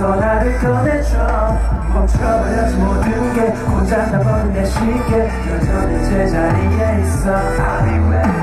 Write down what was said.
전화를 꺼내줘. 멈춰버렸지 모든 게 혼자 나버린 내 시계 여전히 제자리에 있어. I'll be ready